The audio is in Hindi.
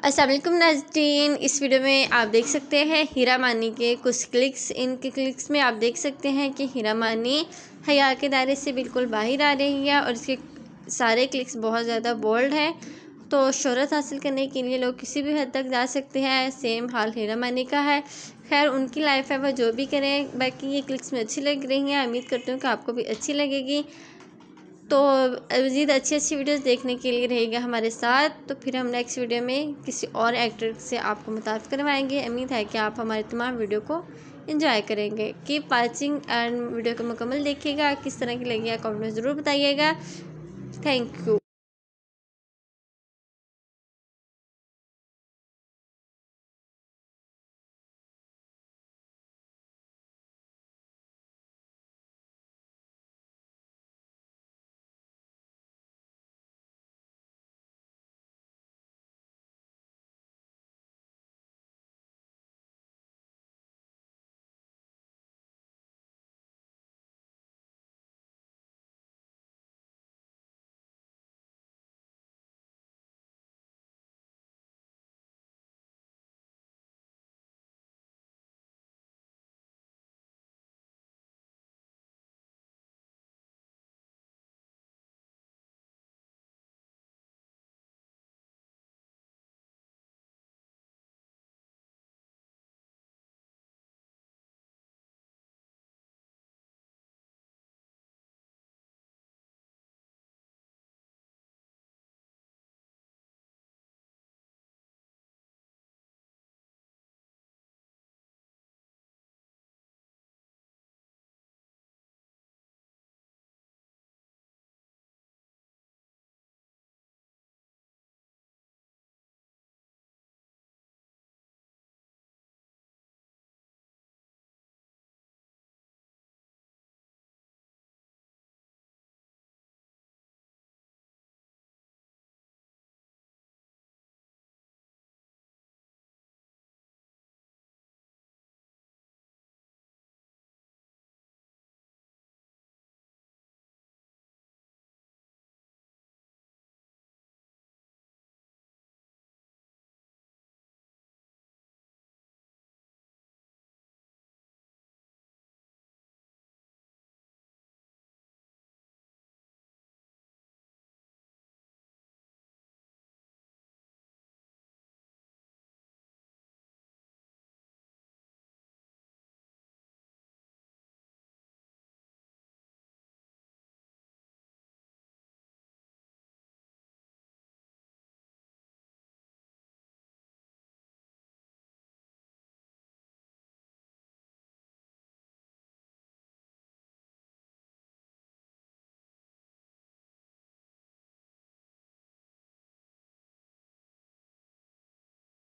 असलम नाजरीन, इस वीडियो में आप देख सकते हैं हीरा मानी के कुछ क्लिक्स। इनके क्लिक्स में आप देख सकते हैं कि हीरा मानी हया के दायरे से बिल्कुल बाहर आ रही है और इसके सारे क्लिक्स बहुत ज़्यादा बोल्ड हैं। तो शहरत हासिल करने के लिए लोग किसी भी हद तक जा सकते हैं, सेम हाल हीरा मानी का है। खैर, उनकी लाइफ है वह जो भी करें, बाकी ये क्लिक्स में अच्छी लग रही हैं। उम्मीद करती हूँ कि आपको भी अच्छी लगेगी। तो मज़ीद अच्छी अच्छी वीडियोस देखने के लिए रहेगा हमारे साथ। तो फिर हम नेक्स्ट वीडियो में किसी और एक्टर से आपको मुताफ़ करवाएँगे। उम्मीद है कि आप हमारे तमाम वीडियो को इन्जॉय करेंगे। कि पाचिंग एंड वीडियो को मुकम्मल देखिएगा। किस तरह की लगेगा कॉमेंट कमेंट में ज़रूर बताइएगा। Thank you